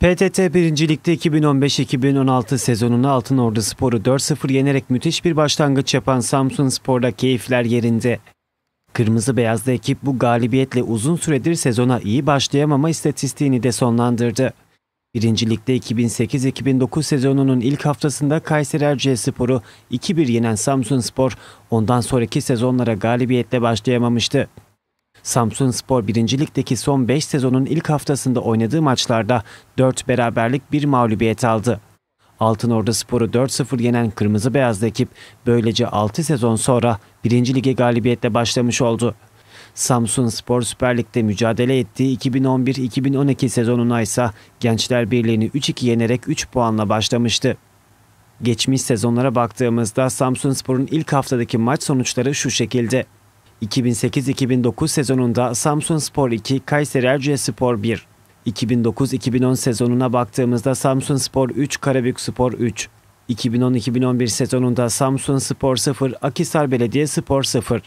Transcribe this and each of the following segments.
PTT 1. Lig'de 2015-2016 sezonunu Altınordu Spor'u 4-0 yenerek müthiş bir başlangıç yapan Samsun Spor'da keyifler yerinde. Kırmızı beyazlı ekip bu galibiyetle uzun süredir sezona iyi başlayamama istatistiğini de sonlandırdı. 1. Lig'de 2008-2009 sezonunun ilk haftasında Kayseri Erciyespor'u 2-1 yenen Samsun Spor ondan sonraki sezonlara galibiyetle başlayamamıştı. Samsun Spor 1. Lig'deki son 5 sezonun ilk haftasında oynadığı maçlarda 4 beraberlik bir mağlubiyet aldı. Altınordu Spor'u 4-0 yenen Kırmızı Beyazlı ekip böylece 6 sezon sonra 1. Lig'e galibiyetle başlamış oldu. Samsun Spor Süper Lig'de mücadele ettiği 2011-2012 sezonuna ise Gençler Birliği'ni 3-2 yenerek 3 puanla başlamıştı. Geçmiş sezonlara baktığımızda Samsun Spor'un ilk haftadaki maç sonuçları şu şekilde. 2008-2009 sezonunda Samsun Spor 2, Kayseri Erciyesspor 1. 2009-2010 sezonuna baktığımızda Samsun Spor 3, Karabük Spor 3. 2010-2011 sezonunda Samsun Spor 0, Akisar Belediye Spor 0.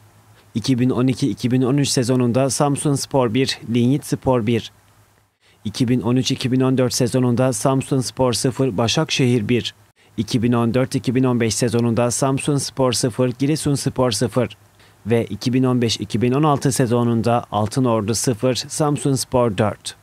2012-2013 sezonunda Samsun Spor 1, Linyit Spor 1. 2013-2014 sezonunda Samsun Spor 0, Başakşehir 1. 2014-2015 sezonunda Samsun Spor 0, Giresun Spor 0 ve 2015-2016 sezonunda Altınordu 0, Samsun Spor 4.